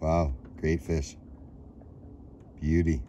wow, great fish. Beauty.